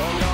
Bongo.